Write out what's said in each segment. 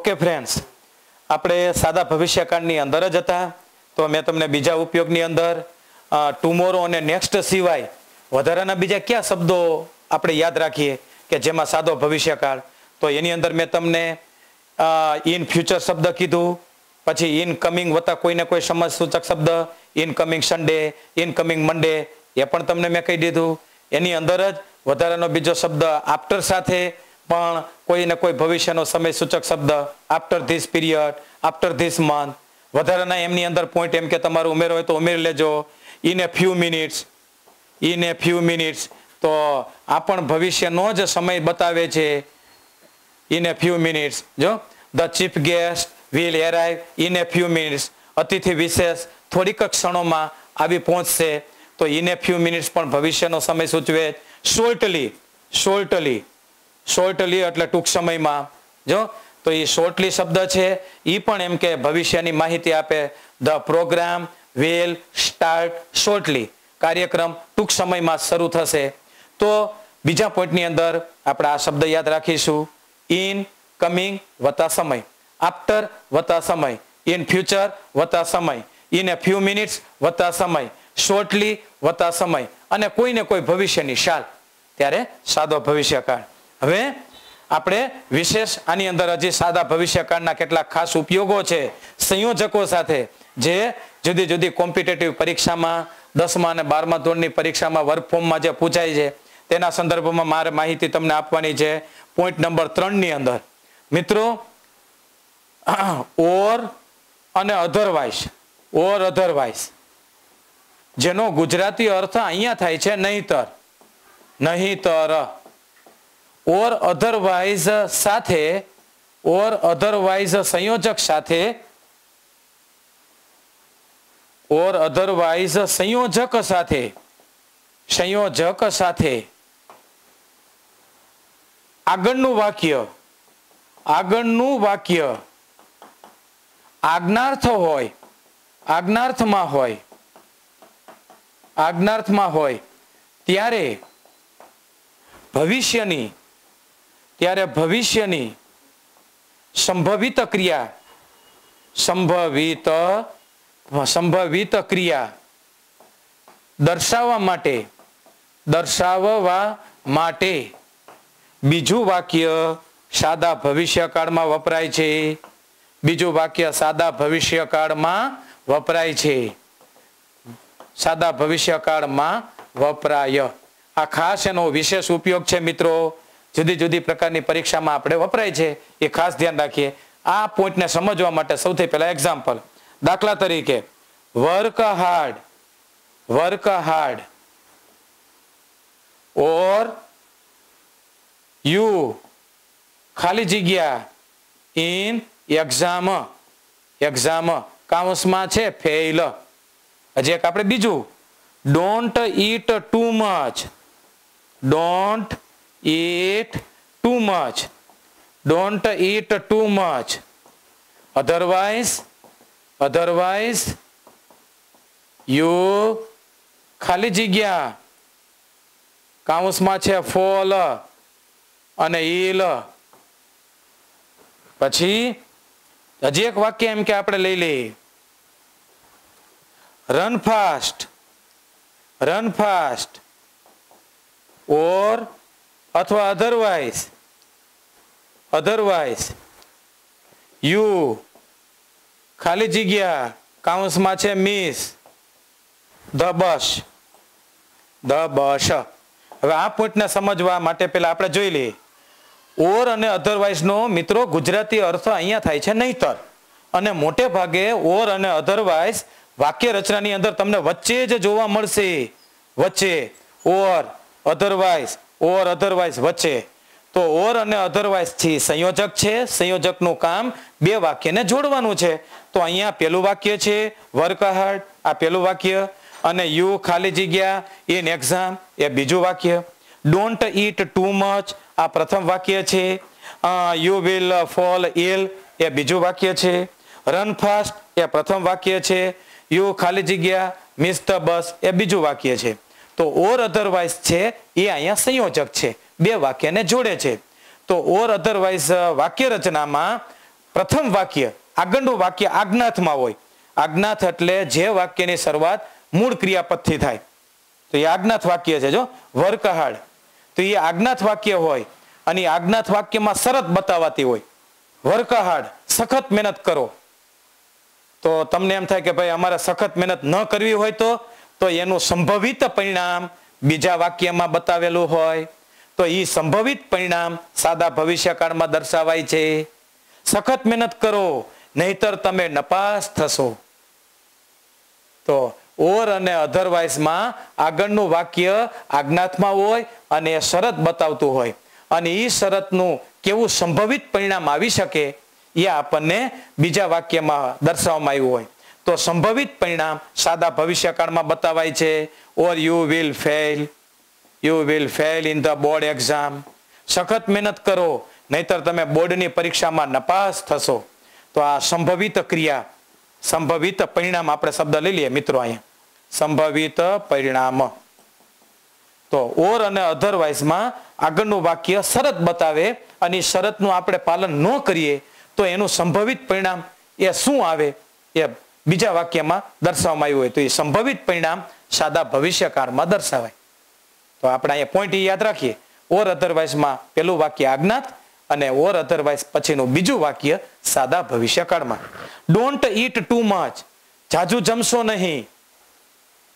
Okay friends આપણે સાદા ભવિષ્યકાળની અંદર જ હતા. તો મેં તમને બીજા ઉપયોગની અંદર ટુમોરો અને નેક્સ્ટ સિવાય વધારાના બીજા કયા શબ્દો આપણે યાદ રાખીએ કે જેમાં સાદો ભવિષ્યકાળ? તો એની અંદર મેં તમને ઇન ફ્યુચર શબ્દ કીધું. પછી ઇન કમિંગ વત્તા કોઈને કોઈ સમજ સૂચક શબ્દ in coming Sunday in coming Monday એ પણ તમને મેં કહી દીધું. એની અંદર જ વધારાનો બીજો શબ્દ આફ્ટર સાથે પણ કોઈને કોઈ ભવિષ્યનો સમય સૂચક શબ્દ after this period after this month વધારાના એમની અંદર પોઈન્ટ એમ કે તમારું ઉમેરો હોય તો ઉમેરી લેજો. In a few minutes in a few minutes તો આ પણ ભવિષ્યનો જ સમય બતાવે છે. ઇન એ ફ્યુ મિનિટ્સ જો the chief guest will arrive in a few minutes અતિથિ વિશેષ થોડીક ક્ષણોમાં આવી પહોંચશે. તો ઇન એ ફ્યુ મિનિટ્સ પણ ભવિષ્યનો સમય સૂચવે. શોર્ટલી શોર્ટલી શોર્ટલી એટલે ટૂંક સમયમાં, જો, તો એ શોર્ટલી શબ્દ છે. એ પણ એમ કે ભવિષ્યની માહિતી આપે. The programme will start shortly કાર્યક્રમ ટૂંક સમયમાં શરૂ થશે. તો બીજા પોઈન્ટની અંદર આપણે આ શબ્દ યાદ રાખીશું. ઇન કમિંગ વત્તા સમય. આફ્ટર વત્તા સમય. ઇન ફ્યુચર વત્તા સમય. ઇન એ ફ્યુ મિનિટ્સ વત્તા સમય. શોર્ટલી વત્તા સમય. અને કોઈને કોઈ ભવિષ્યની શાલ. ત્યારે સાદો ભવિષ્યકાળ. હવે આપણે વિશેષ આની અંદર હજી સાદા ભવિષ્યકાળના કેટલાક ખાસ ઉપયોગો છે સંયોજકો સાથે, જે જુદી જુદી કોમ્પિટેટિવ પરીક્ષામાં, દસમા અને બારમા ધોરણની પરીક્ષામાં વર્ક ફોર્મમાં જે પૂછાય છે, તેના સંદર્ભમાં મારે માહિતી તમને આપવાની છે પોઈન્ટ નંબર ત્રણની અંદર. મિત્રો, ઓર અને અધરવાઇઝ, ઓર અધરવાઇઝ, જેનો ગુજરાતી અર્થ અહીંયા થાય છે નહીતર નહીતર. ઓર અધરવાઇઝ સાથે ઓર અધરવાઇઝ સંયોજક સાથે ઓર અધરવાઇઝ સંયોજક સાથે સંયોજક સાથે. આગળનું વાક્ય આગળનું વાક્ય. આજ્ઞાર્થ હોય આજ્ઞાર્થમાં હોય આજ્ઞાર્થમાં હોય, ત્યારે ભવિષ્યની ત્યારે ભવિષ્યની સંભવિત ક્રિયા, સંભવિત સંભવિત ક્રિયા દર્શાવવા માટે દર્શાવવા માટે બીજું વાક્ય સાદા ભવિષ્યકાળમાં વપરાય છે. બીજું વાક્ય સાદા ભવિષ્યકાળમાં વપરાય છે. સાદા ભવિષ્યકાળમાં વપરાય. આ ખાસ એનો વિશેષ ઉપયોગ છે મિત્રો. જુદી જુદી પ્રકારની પરીક્ષામાં આપણે વપરાય છે. એ ખાસ ધ્યાન રાખીએ. આ પોઈન્ટને સમજવા માટે સૌથી પહેલા એક્ઝામ્પલ દાખલા તરીકે work hard work hard or you ખાલી જગ્યા ઇન એક્ઝામ એક્ઝામ કાઉન્સમાં છે ફેલ હજી એક આપણે બીજું. Don't eat too much don't eat too much don't eat too much otherwise otherwise you ખાલી જગ્યા કાઉન્સમાં છે ફોલ અને ઈલ પછી હજી એક વાક્ય એમ કે આપણે લઈ લઈએ run fast run fast or અથવા અધરવાઇઝ અધરવાઇઝ યુ ખાલી જગ્યા, કાઉન્સમાં છે miss the bus the bus હવે આ પોઈન્ટને સમજવા માટે પહેલા આપણે જોઈ લઈએ. ઓર અને અધરવાઇઝનો મિત્રો ગુજરાતી અર્થ અહીંયા થાય છે નહીતર. અને મોટે ભાગે ઓર અને અધરવાઇઝ વાક્ય રચનાની અંદર તમને વચ્ચે જ જોવા મળશે. વચ્ચે ઓર અધરવાઇઝ ઓર અધરવાઇઝ વચ્ચે. તો ઓર અને અધરવાઇઝથી સંયોજક છે, સંયોજકનું કામ બે વાક્યને જોડવાનું છે. તો અહીંયા પેલું વાક્ય છે, વર્ક હાર્ડ આ પેલું વાક્ય. અને યુ ખાલી જગ્યા ઇન એક્ઝામ એ બીજું વાક્ય. ડોન્ટ ઈટ ટુ મચ આ પ્રથમ વાક્ય છે. યુ વિલ ફોલ ઇલ એ બીજું વાક્ય છે. રન ફાસ્ટ એ પ્રથમ વાક્ય છે. યુ ખાલી જગ્યા મિસ ધ બસ એ બીજું વાક્ય છે. તો ઓર અધરવાઇઝ છે, એ અહીંયા સંયોજક છે. બે વાક્યને જોડે છે. તો ઓર અધરવાઇઝ વાક્ય રચનામાં પ્રથમ વાક્ય, આગળનું વાક્ય આજ્ઞાથમાં હોય. આજ્ઞાથ એટલે જે વાક્યની શરૂઆત મૂળ ક્રિયાપદથી થાય. તો એ આજ્ઞાથ વાક્ય છે જો વરકહાડ તો એ આજ્ઞાથ વાક્ય હોય અને આજ્ઞાથ વાક્યમાં શરત બતાવાતી હોય. વરકહાડ સખત મહેનત કરો. તો તમને એમ થાય કે ભાઈ અમારે સખત મહેનત ન કરવી હોય તો તો એનું સંભવિત પરિણામ બીજા વાક્યમાં બતાવેલું હોય. તો એ સંભવિત પરિણામ સાદા ભવિષ્યકાળમાં દર્શાવાય છે. સખત મહેનત કરો, નહીતર તમે નપાસ થશો. તો ઓર અને અધરવાઇઝમાં આગળનું વાક્ય આજ્ઞાતમાં હોય અને એ શરત બતાવતું હોય. અને એ શરતનું કેવું સંભવિત પરિણામ આવી શકે એ આપણને બીજા વાક્યમાં દર્શાવવામાં આવ્યું હોય. તો સંભવિત પરિણામ સાદા ભવિષ્યકાળમાં બતાવાય છે or you will fail you will fail in the board exam સખત મહેનત કરો, નહીતર તમે બોર્ડની પરીક્ષામાં નપાસ થશો. તો આ સંભવિત ક્રિયા, સંભવિત પરિણામ આપણે શબ્દ લઈ લઈએ મિત્રો અહીંયા. સંભવિત પરિણામ. તો ઓર અને અધરવાઇઝમાં આગળનું વાક્ય શરત બતાવે અને શરતનું આપણે પાલન ન કરીએ, તો એનું સંભવિત પરિણામ એ શું આવે? એ બીજા વાક્યમાં દર્શાવવામાં આવ્યું હોય તો એ સંભવિત પરિણામ સાદા ભવિષ્યકાળમાં દર્શાવાય. તો આપણે અહીંયા પોઈન્ટ યાદ રાખીએ. ઓર અધરવાઇઝમાં પેલું વાક્ય આજ્ઞાત અને ઓર અધરવાઇઝ પછીનું બીજું વાક્ય સાદા ભવિષ્યકાળમાં. ડોન્ટ ઈટ ટુ મચ જાજુ જમશો નહીં.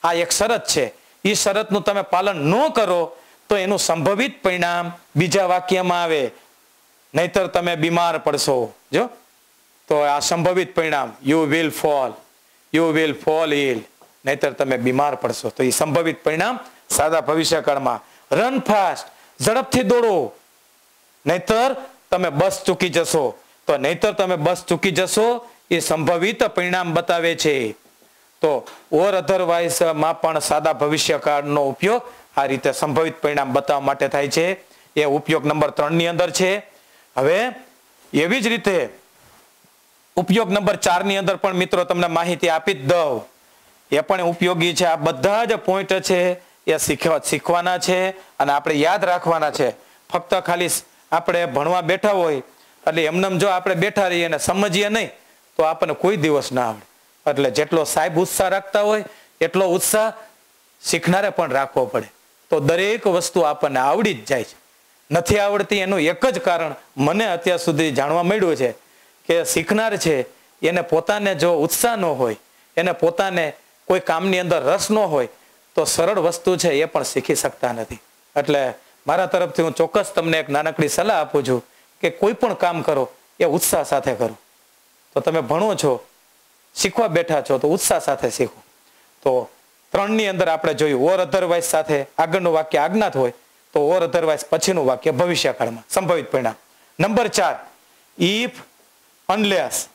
આ એક શરત છે. એ શરતનું તમે પાલન ન કરો તો એનું સંભવિત પરિણામ બીજા વાક્યમાં આવે. નહીતર તમે બીમાર પડશો. જો? તો આ સંભવિત પરિણામ you will fall you will fall ill નહીતર તમે બીમાર પડશો. તો એ સંભવિત પરિણામ સાદા ભવિષ્યકાળમાં. રન ફાસ્ટ ઝડપથી દોડો. નહીતર તમે બસ ચૂકી જશો. તો નહીતર તમે બસ ચૂકી જશો, એ સંભવિત પરિણામ બતાવે છે. તો ઓર અધરવાઇઝમાં પણ સાદા ભવિષ્યકાળનો ઉપયોગ આ રીતે સંભવિત પરિણામ બતાવવા માટે થાય છે. એ ઉપયોગ નંબર ત્રણની અંદર છે. હવે એવી જ રીતે ઉપયોગ નંબર ચારની અંદર પણ મિત્રો તમને માહિતી આપી જ દઉં. એ પણ ઉપયોગી છે. આ બધા જ પોઈન્ટ છે એ શીખવા શીખવાના છે અને આપણે યાદ રાખવાના છે. ફક્ત ખાલી આપણે ભણવા બેઠા હોય, એટલે એમને જો આપણે બેઠા રહીએ અને સમજીએ નહીં, તો આપણને કોઈ દિવસ ના આવડે. એટલે જેટલો સાહેબ ઉત્સાહ રાખતા હોય, એટલો ઉત્સાહ શીખનારે પણ રાખવો પડે. તો દરેક વસ્તુ આપણને આવડી જ જાય છે. નથી આવડતી એનું એક જ કારણ મને અત્યાર સુધી જાણવા મળ્યું છે. કે શીખનાર છે, એને પોતાને જો ઉત્સાહ ન હોય, એને પોતાને કોઈ કામની અંદર રસ ન હોય, તો સરળ વસ્તુ છે એ પણ શીખી શકતા નથી. એટલે મારા તરફથી હું ચોક્કસ તમને એક નાનકડી સલાહ આપું છું કે કોઈ પણ કામ કરો, એ ઉત્સાહ સાથે કરો. તો તમે ભણો છો, શીખવા બેઠા છો, તો ઉત્સાહ સાથે શીખો. તો ત્રણની અંદર આપણે જોયું, ઓર અધરવાઇઝ સાથે આગળનું વાક્ય આજ્ઞાત હોય, તો ઓર અધરવાઇઝ પછીનું વાક્ય ભવિષ્યકાળમાં, સંભવિત પરિણામ. નંબર ચાર ઇફ અનલેસ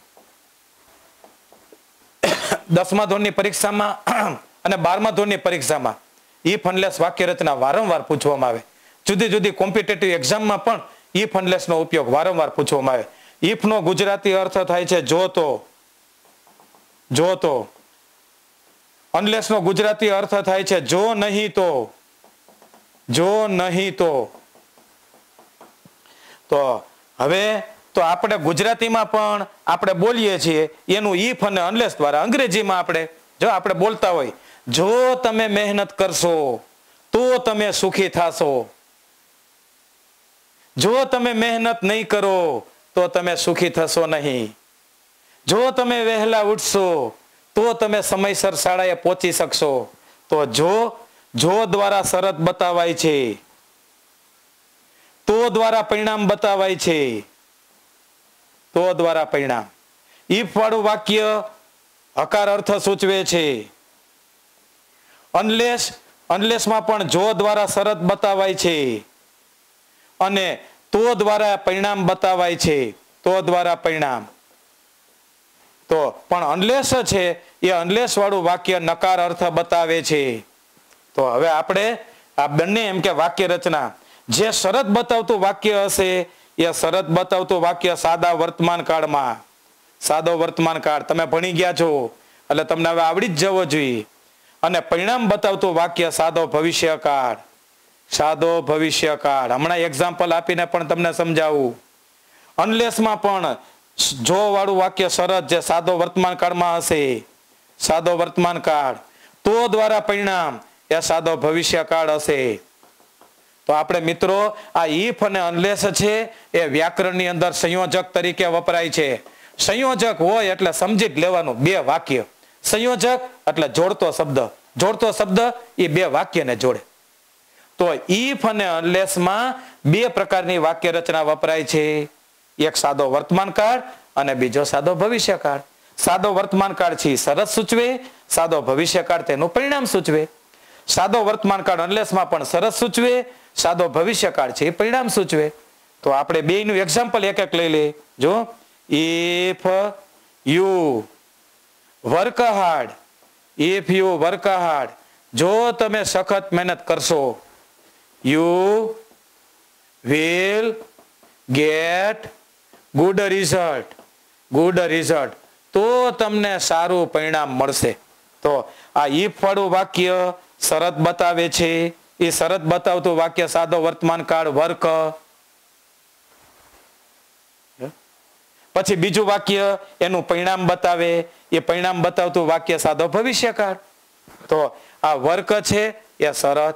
દસમા ધોરણની પરીક્ષામાં અને બારમા ધોરણની પરીક્ષામાં ઇફ અનલેસ વાક્ય રચના વારંવાર પૂછવામાં આવે. જુદી જુદી કોમ્પિટેટિવ એક્ઝામમાં પણ ઇફ અનલેસનો ઉપયોગ વારંવાર પૂછવામાં આવે. ઇફનો ગુજરાતી અર્થ થાય છે જો તો જો તો અનલેસનો ગુજરાતી અર્થ થાય છે જો નહીં તો જો નહીં તો તો હવે તો આપણે ગુજરાતીમાં પણ આપણે બોલીએ છીએ, એનું ઈફ અને અનલેસ દ્વારા. અંગ્રેજીમાં આપણે, જો આપણે બોલતા હોય, જો તમે મહેનત કરશો, તો તમે સુખી થશો. જો તમે મહેનત નહીં કરો, તો તમે સુખી થશો નહીં. જો તમે વહેલા ઉઠશો, તો તમે સમયસર શાળાએ પહોંચી શકશો. તો જો જો દ્વારા શરત બતાવાય છે, તો દ્વારા પરિણામ બતાવાય છે. તો દ્વારા પરિણામ ઇફ વાળું વાક્ય હકાર અર્થ સૂચવે છે. અનલેસ, અનલેસમાં પણ જો દ્વારા શરત બતાવાય છે. અને તો દ્વારા પરિણામ બતાવાય છે. તો દ્વારા પરિણામ. તો પણ અનલેસ છે, એ અનલેસ વાળું વાક્ય નકાર અર્થ બતાવે છે. તો હવે આપણે આ બંને એમ કે વાક્ય રચના જે શરત બતાવતું વાક્ય હશે એ શરત બતાવતું વાક્ય સાદા વર્તમાન કાળમાં. સાદો વર્તમાન કાળ. તમે ભણી ગયા છો, એટલે તમને હવે આવડી જ જવો જોઈએ. અને પરિણામ બતાવતું વાક્ય સાદો ભવિષ્યકાળ. સાદો ભવિષ્યકાળ. હમણાં એક્ઝામ્પલ આપીને પણ તમને સમજાવું. અનલેસમાં પણ જો વાળું વાક્ય શરત જે સાદો વર્તમાન કાળમાં હશે, સાદો વર્તમાન કાળ, તો દ્વારા પરિણામ એ સાદો ભવિષ્ય કાળ હશે. તો આપણે મિત્રો, આ ઇફ અને અનલેસ છે, એ વ્યાકરણની અંદર સંયોજક તરીકે વપરાય છે. સંયોજક હોય એટલે સમજી લેવાનું બે વાક્ય. સંયોજક એટલે જોડતો શબ્દ. જોડતો શબ્દ એ બે વાક્યને જોડે. તો ઇફ અને અનલેસમાં બે પ્રકારની વાક્ય રચના વપરાય છે. એક સાદો વર્તમાન કાળ અને બીજો સાદો ભવિષ્ય કાળ સાદો વર્તમાન કાળ છે સરસ સૂચવે, સાદો ભવિષ્યકાળ તેનું પરિણામ સૂચવે. સાદો વર્તમાન કાળ અનલેસમાં પણ સરસ સૂચવે, સાદો ભવિષ્ય કાળ છે એ પરિણામ સૂચવે. તો આપણે બેયનું એક્ઝામ્પલ એક એક લઈ લઈએ. જો if you work hard if you work hard જો તમે સખત મહેનત કરશો you will get good result good result તો તમને સારું પરિણામ મળશે. તો આ ઈફ વાળું વાક્ય શરત બતાવે છે. એ શરત બતાવતું વાક્ય સાદો વર્તમાન કાળ વર્ક. પછી બીજું વાક્ય એનું પરિણામ બતાવે. એ પરિણામ બતાવતું વાક્ય સાદો ભવિષ્યકાળ. તો આ વર્ક છે, એ શરત.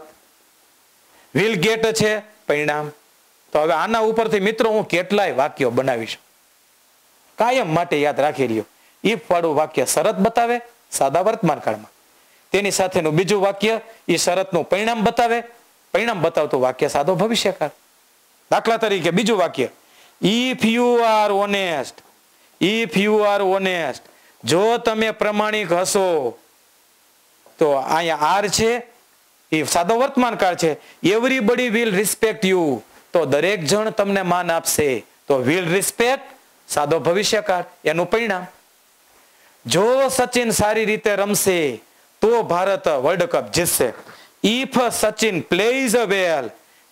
વિલ ગેટ છે, પરિણામ. તો હવે આના ઉપરથી મિત્રો હું કેટલાય વાક્યો બનાવીશ. કાયમ માટે યાદ રાખી લ્યો ઈફ વાળું વાક્ય શરત બતાવે સાદા વર્તમાન કાળમાં. તેની સાથેનું બીજું વાક્ય એ શરતનું પરિણામ બતાવે. પરિણામ બતાવતું વાક્ય સાદો ભવિષ્યકાર દાખલા તરીકે બીજું વાક્ય if you are honest if you are honest જો તમે પ્રમાણિક હશો, તો અહીંયા આર છે, એ સાદો વર્તમાનકાળ છે. એવરીબડી વિલ રિસ્પેક્ટ યુ તો દરેક જણ તમને માન આપશે. તો વિલ રિસ્પેક્ટ સાદો ભવિષ્યકાળ, એનું પરિણામ. જો સચિન સારી રીતે રમશે તો ભારત વર્લ્ડ કપ જીતશે. ઇફ સચિન પ્લેઝ વેલ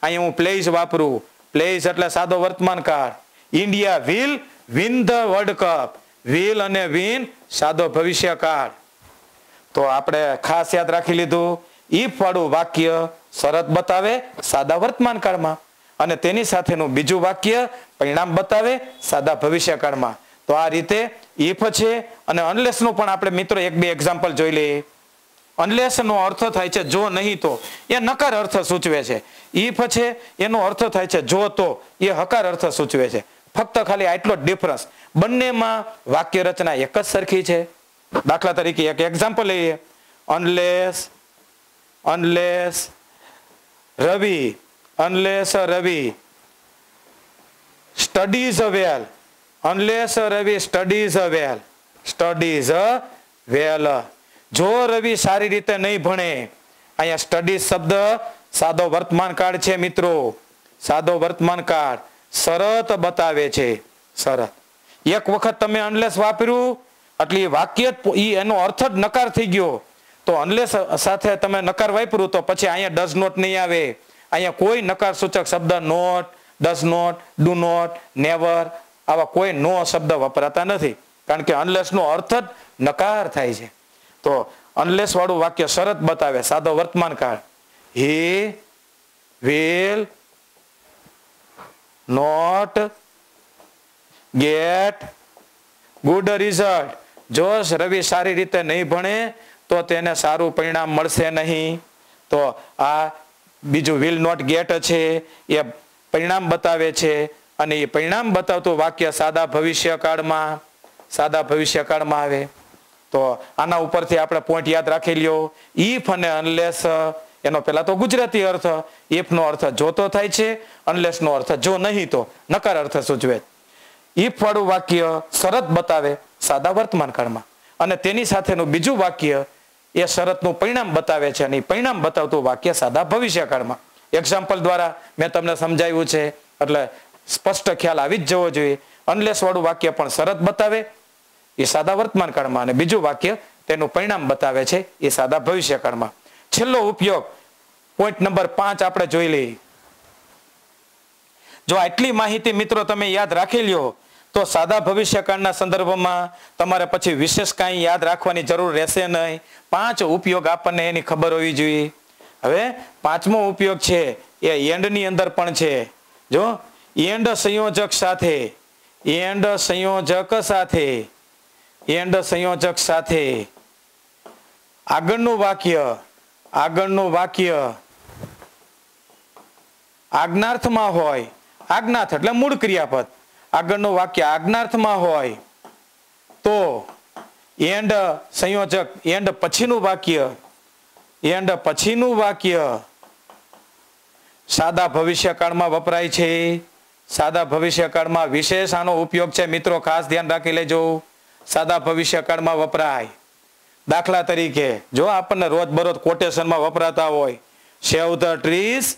અહીંયા હું પ્લેઝ વાપરું. પ્લેઝ એટલે સાદો વર્તમાન કાળ. India will win the World Cup will અને વિન સાદો ભવિષ્ય કાળ. તો આપણે ખાસ યાદ રાખી લીધું. ઈફ વાળું વાક્ય શરત બતાવે સાદા વર્તમાન કાળમાં અને તેની સાથેનું બીજું વાક્ય પરિણામ બતાવે સાદા ભવિષ્યકાળમાં તો આ રીતે ઇફ છે અને અનલેસનું પણ આપણે મિત્રો એક બે એક્ઝામ્પલ જોઈ લઈએ. અનલેસ નો અર્થ થાય છે જો નહીં તો. એ નકાર અર્થ સૂચવે છે. ઇફ છે, એનો અર્થ થાય છે જો તો. એ હકાર અર્થ સૂચવે છે. ફક્ત ખાલી આટલો જ ડિફરન્સ બંનેમાં વાક્ય રચના એક જ સરખી છે. દાખલા તરીકે એક એક્ઝામ્પલ લઈએ. Unless unless Ravi unless Ravi studies well unless Ravi studies well studies well જો રવિ સારી રીતે નહીં ભણે, અહીંયા સ્ટડીઝ શબ્દ સાદો વર્તમાન કાળ છે મિત્રો. સાદો વર્તમાન કાળ શરત બતાવે છે, શરત. એક વખત તમે અનલેસ વાપર્યું એટલે વાક્ય એનો અર્થ જ નકાર થઈ ગયો. તો અનલેસ સાથે તમે નકાર વાપર્યું તો પછી અહીંયા ડઝ નોટ નહીં આવે. અહીંયા કોઈ નકાર સૂચક શબ્દ not does not do not never આવા કોઈ નો શબ્દ વપરાતા નથી. કારણ કે અનલેસ નો અર્થ જ નકાર થાય છે. તો અનલેસ વાળું વાક્ય શરત બતાવે, સાદો વર્તમાન કાળ. He, will, not, get, good result. જો રવિ સારી રીતે નહીં ભણે, તો તેને સારું પરિણામ મળશે નહીં. તો આ બીજું વિલ, નોટ, ગેટ છે, એ પરિણામ બતાવે છે. અને એ પરિણામ બતાવતું વાક્ય સાદા ભવિષ્યકાળમાં સાદા ભવિષ્યકાળમાં આવે. તો આના ઉપરથી આપણે પોઈન્ટ યાદ રાખી લ્યો. ઇફ અને અનલેસ એનો પેલા તો ગુજરાતી અર્થ ઇફ નો અર્થ જોતો થાય છે અનલેસ નો અર્થ જો નહીં તો. નકાર અર્થ સૂચવે. ઇફ વાળું વાક્ય શરત બતાવે સાદા વર્તમાન કાળમાં. અને તેની સાથેનું બીજું વાક્ય એ શરતનું પરિણામ બતાવે છે અને પરિણામ બતાવતું વાક્ય સાદા ભવિષ્યકાળમાં એક્ઝામ્પલ દ્વારા મેં તમને સમજાવ્યું છે, એટલે સ્પષ્ટ ખ્યાલ આવી જ જવો જોઈએ. અનલેસ વાળું વાક્ય પણ શરત બતાવે એ સાદા વર્તમાન કાળમાં અને બીજું વાક્ય તેનું પરિણામ બતાવે છે એ સાદા ભવિષ્યકાળમાં. છેલ્લો ઉપયોગ પોઈન્ટ નંબર પાંચ આપણે જોઈ લઈએ. જો આટલી માહિતી મિત્રો તમે યાદ રાખી લ્યો, તો સાદા ભવિષ્યકાળના સંદર્ભમાં તમારે પછી વિશેષ કાંઈ યાદ રાખવાની જરૂર રહેશે નહીં. પાંચ ઉપયોગ આપણને એની ખબર હોવી જોઈએ. હવે પાંચમો ઉપયોગ છે, એ એન્ડની અંદર પણ છે. જો એન્ડ સંયોજક સાથે એન્ડ સંયોજક સાથે એન્ડ સંયોજક સાથે આગળનું વાક્ય આગળનું વાક્ય આજ્ઞાર્થમાં હોય, આજ્ઞાર્થ એટલે મૂળ ક્રિયાપદ. આગળનું વાક્ય આજ્ઞાર્થમાં હોય, તો એન્ડ સંયોજક એન્ડ પછીનું વાક્ય એન્ડ પછીનું વાક્ય સાદા ભવિષ્યકાળમાં વપરાય છે. સાદા ભવિષ્યકાળમાં વિશેષ આનો ઉપયોગ છે. મિત્રો, ખાસ ધ્યાન રાખી લેજો. સાદા ભવિષ્યકાળમાં વપરાય. દાખલા તરીકે, જો આપણને રોજબરોજ કોટેશનમાં વપરાતા હોય save the trees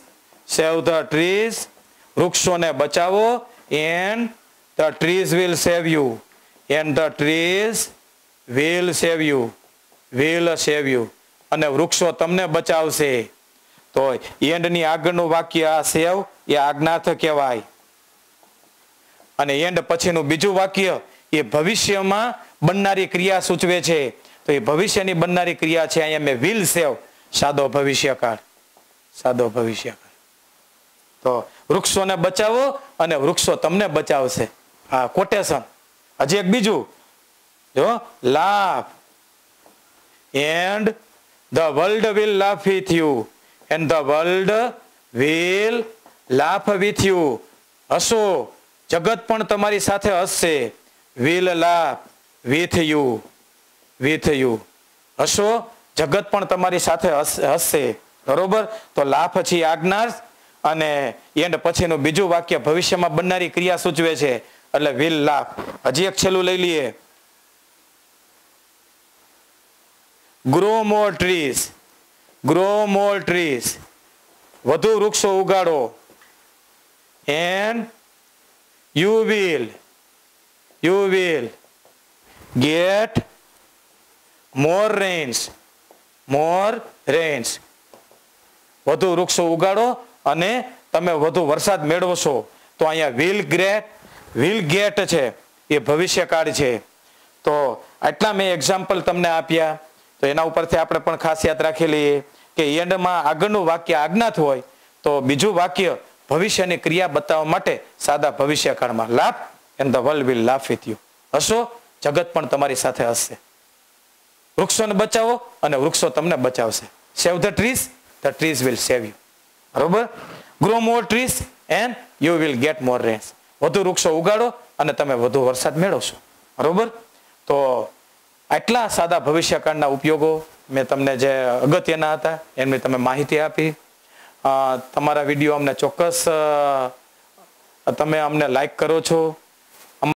save the trees વૃક્ષોને બચાવો and the trees will save you and the trees will save you will save you અને વૃક્ષો તમને બચાવશે. તો એન્ડની આગળનું વાક્ય આ સેવ એ આજ્ઞાર્થ કહેવાય. અને એન્ડ પછીનું બીજું વાક્ય એ ભવિષ્યમાં બનનારી ક્રિયા સૂચવે છે. તો એ ભવિષ્યની બનનારી ક્રિયા છે, અહીંયા મેં વિલ સેવ સાદો ભવિષ્યકાળ. સાદો ભવિષ્યકાળ. તો વૃક્ષોને બચાવો અને વૃક્ષો તમને બચાવશે. આ કોટેશન હજી એક બીજું. જો લાભ and the world will laugh with you and the world will laugh with you હસો. જગત પણ તમારી સાથે હસશે. Will laugh with you with you હશો? જગત પણ તમારી સાથે હસ- હસશે બરોબર? તો લાભ પછી આજ્ઞા અને એન્ડ પછીનું બીજું વાક્ય ભવિષ્યમાં બનનારી ક્રિયા સૂચવે છે. એટલે વિલ લાભ હજી એક છેલ્લું લઈ લઈએ. Grow more trees grow more trees વધુ વૃક્ષો ઉગાડો. And you will you will get more rains. More rains વધુ વૃક્ષો ઉગાડો અને તમે વધુ વરસાદ મેળવશો તો અહીંયા વિલ ગ્રેટ વિલ ગેટ છે. એ ભવિષ્યકાળ છે. તો આટલા મેં એક્ઝામ્પલ તમને આપ્યા. તો એના ઉપરથી આપણે પણ ખાસ યાદ રાખી લઈએ કે એન્ડમાં આગળનું વાક્ય આજ્ઞાત હોય તો બીજું વાક્ય ભવિષ્યની ક્રિયા બતાવવા માટે સાદા ભવિષ્યકાળમાં. લાભ? And the world will laugh with you. હશો જગત પણ તમારી સાથે હશે. વૃક્ષોને બચાવો અને વૃક્ષો તમને બચાવશે. Save the trees the trees will save you બરોબર? Grow more trees and you will get more rains વધુ વૃક્ષો ઉગાડો અને તમે વધુ વરસાદ મેળવશો. બરોબર? તો આટલા સાદા ભવિષ્યકાળના ઉપયોગો મેં તમને જે અગત્યના હતા, એમની તમે માહિતી આપી. તમારા વીડિયો અમને ચોક્કસ તમે અમને લાઈક કરો છો.